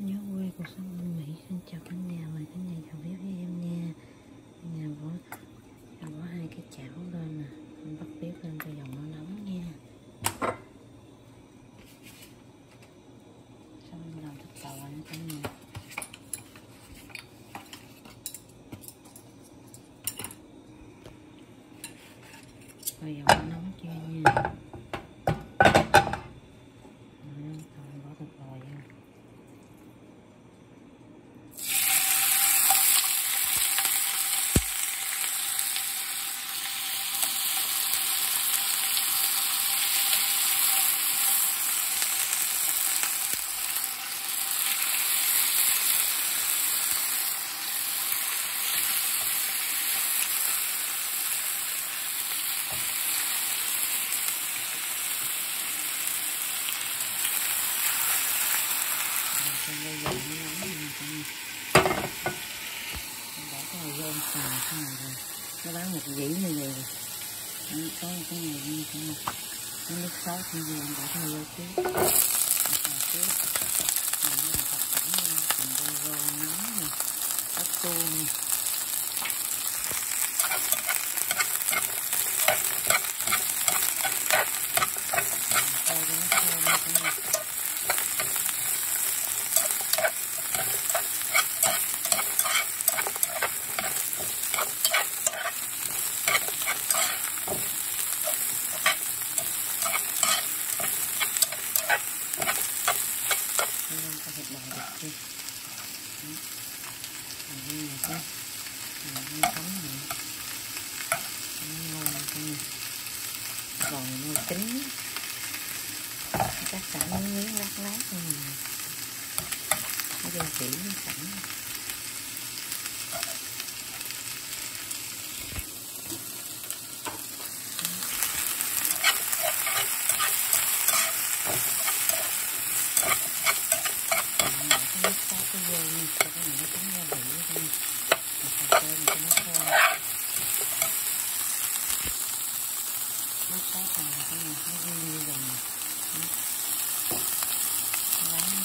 nhớ quê cuộc sống bên Mỹ. Xin chào cả nhà, mời cả nhà chào bếp với em nha. Nhà bỏ bỏ hai cái chảo lên nè. Mình bắt bếp lên cho dòng nó nóng nha. Xong mình làm thịt tàu nữa cả nhà rồi giờ nó nóng chưa nha Rồi, xong bỏ thịt bò vô Rồi xong bây giờ nó nóng nha cái này xào thế này rồi nó bán một dĩ như vậy rồi nó có một cái này như thế này cái nước sốt như vậy em bỏ cái này vô trước Em xào trước mình làm thật cảnh lên mình vô rô nóng nè ớt tô nè Rồi cho nó thơm nha cả nhà Đây là cái thịt bò được chưa? Đó. Rồi đây là cái rồi cái tấm này. Nó ngon cái này còn này nó chín. Cắt sẵn miếng lát lát ừ. này. Nó chỉ vị sẵn.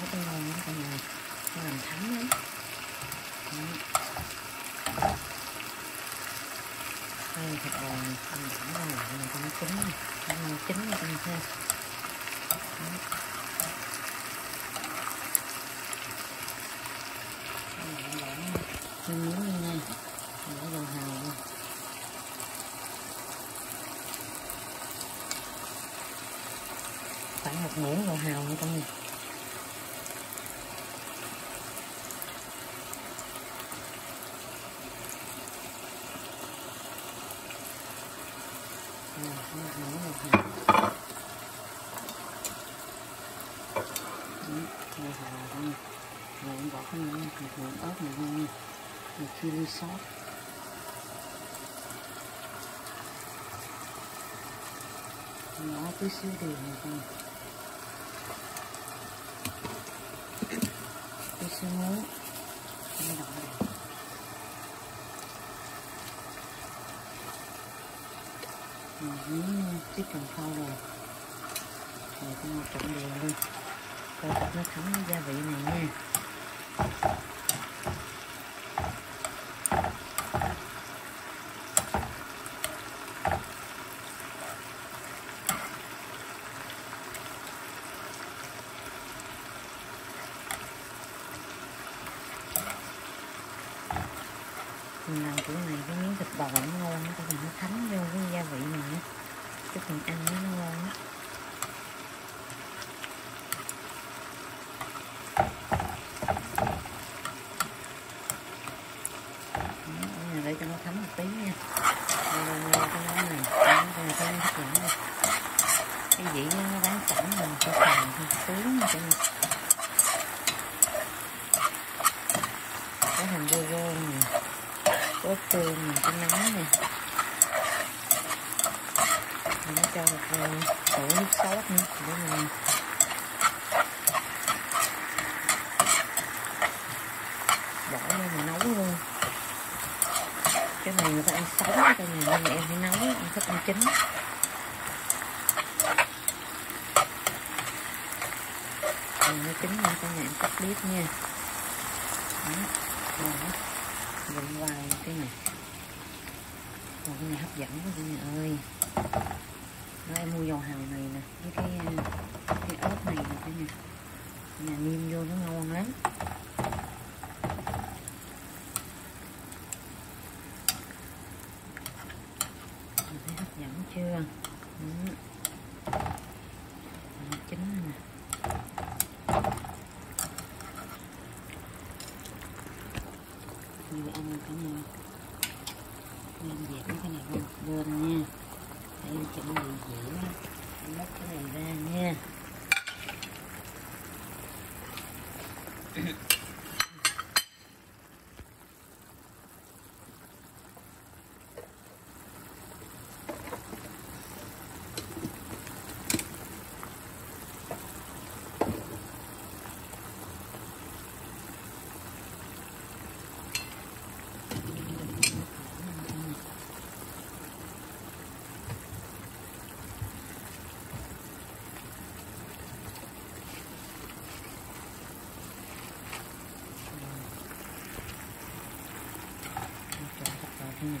nó cái ngon lắm cả nhà. Nó làm thấm lắm. Đây thịt bò này, mình thẳng ra là này nó chín này. Nó chín này cả ha. Đó. Đây là bỏ thêm miếng lên nha. Bỏ dầu hào vô. khoảng một muỗng dầu hào nữa cả nhà. Rồi, khoảng một muỗng dầu hào. Đấy, dầu hào cả nhà. Rồi em bỏ cái này một muỗng ớt này vô nha. Một chili sauce. Bỏ tí xíu đường này con. Tí xíu muối. Cho nó đậm đà. chiếc cần chicken rồi, Rồi con một trộn đều luôn. Coi thịt nó thấm gia vị này nha. mình làm kiểu này cái miếng thịt bò nó ngon nó nó thấm vô cái gia vị này cho chút mình ăn nó ngon á để cho nó thấm một tí nha. Rồi, rồi, cái món này. Cái này cái này cái dĩ nó bán sẵn mình cho xào tướng cho mình có hành vô vô nè có tương nè cái nắng nè nó cho một đổ nước sốt nữa để mình bỏ vô mà nấu luôn. Cái này người ta ăn sống, cái này nhưng mà em phải nấu em thích ăn chín. Còn nó chín nha cả nhà em cắt biết nha. Đó rồi vụn vài cái này. Còn cái này hấp dẫn quá cả nhà ơi đó em mua dầu hào này nè. Với cái ờ, cái ớt này nè cả nhà nhà niêm vô nó ngon lắm. Thấy hấp dẫn chưa? Ừ. chín nè. Nhiều ăn cả nhà nên dẹp cái này luôn một nha em chuẩn bị dĩa em móc cái này ra nha.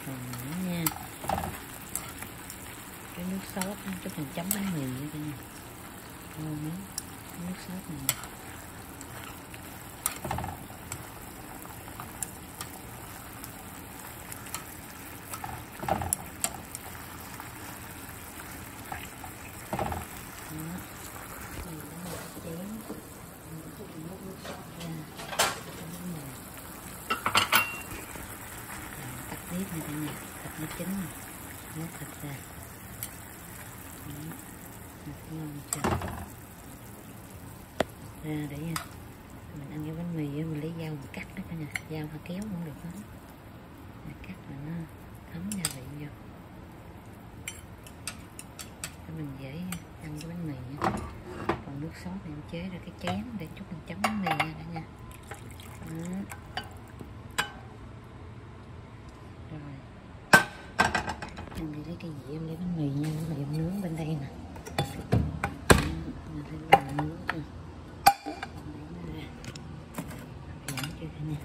Còn nữa nha. Cái nước sốt, cái phần chấm bánh mì vậy nha. Ngon lắm nước sốt này. Tiếp này cả nhà thịt nó chín này nó thịt ra. Thịt ngon chưa ra để mình ăn cái bánh mì mình lấy dao mình cắt đó cả nhà. Dao hoặc kéo cũng được hết cắt là nó thấm gia vị vô. Để mình dễ ăn cái bánh mì nha. còn nước sốt thì mình chế ra cái chén để chút mình chấm bánh mì nha cả nhà. Đó. em đi lấy cái gì em lấy bánh mì nha bánh mì em nướng bên đây nè mình thấy bánh mì nướng chưa dẫn chưa cả nhà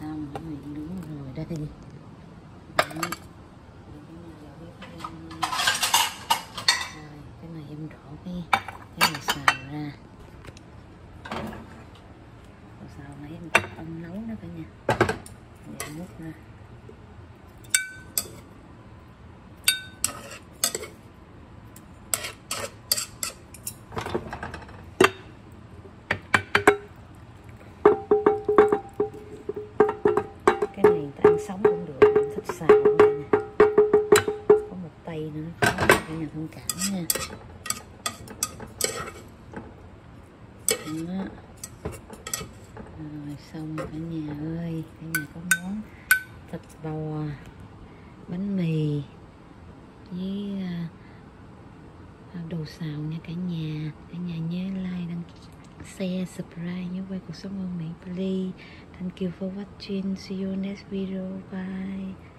xong mình đúng rồi đây Đấy. rồi cái này em đổ cái cái này xào ra. Còn xào này em ông nấu nữa cả nhà. Để múc ra. Thịt bò, bánh mì với à, à, đồ xào nha cả nhà. Cả nhà nhớ like, đăng ký, share, subscribe nhớ quay cuộc sống ngon mỹ please thank you for watching. See you next video. Bye.